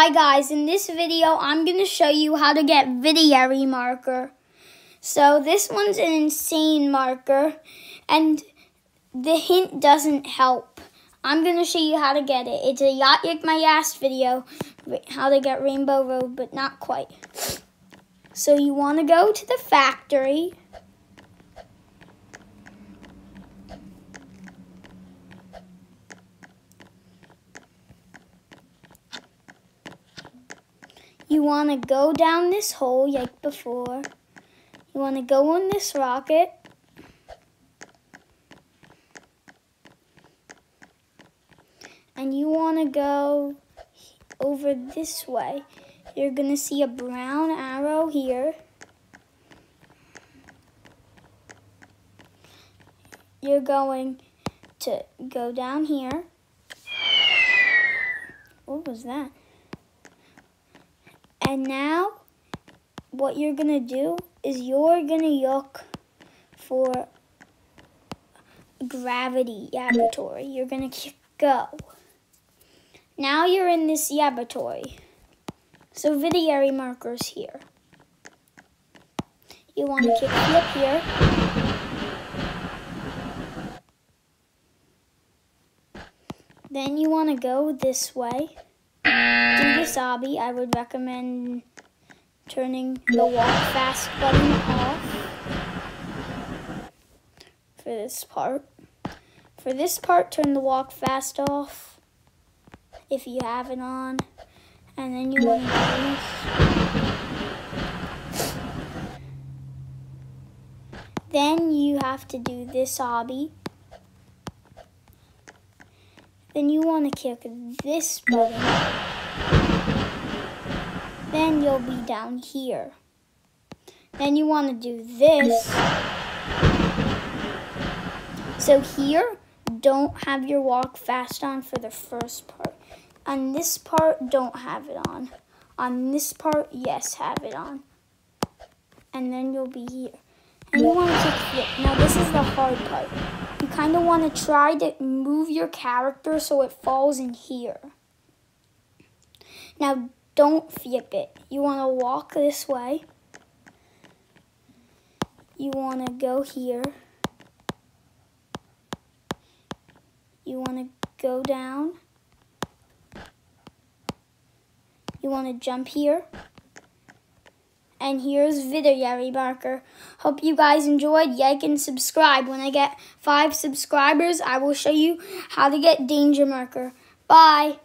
Hi guys, in this video I'm going to show you how to get Vitellary marker. So this one's an insane marker and the hint doesn't help. I'm going to show you how to get it. It's a Yacht Yak My Ass video, how to get Rainbow Road, but not quite. So you want to go to the factory. You want to go down this hole like before. You want to go on this rocket. And you want to go over this way. You're going to see a brown arrow here. You're going to go down here. What was that? And now, what you're going to do is you're going to look for gravity laboratory. You're going to go. Now you're in this laboratory. So Vitellary markers here. You want to kick flip here. Then you want to go this way obby, I would recommend turning the walk fast button off for this part. For this part, turn the walk fast off if you have it on. And then you want to Then you have to do this obby. Then you want to kick this button. Then you'll be down here. Then you want to do this. So here, don't have your walk fast on for the first part. On this part, don't have it on. On this part, yes, have it on. And then you'll be here. And you want to kick it. Now this is the hard part you kind of want to try to move your character so it falls in here. Now, don't flip it. You want to walk this way. You want to go here. You want to go down. You want to jump here. And here's Vitellary Marker. Hope you guys enjoyed. Like and subscribe. When I get five subscribers, I will show you how to get danger marker. Bye.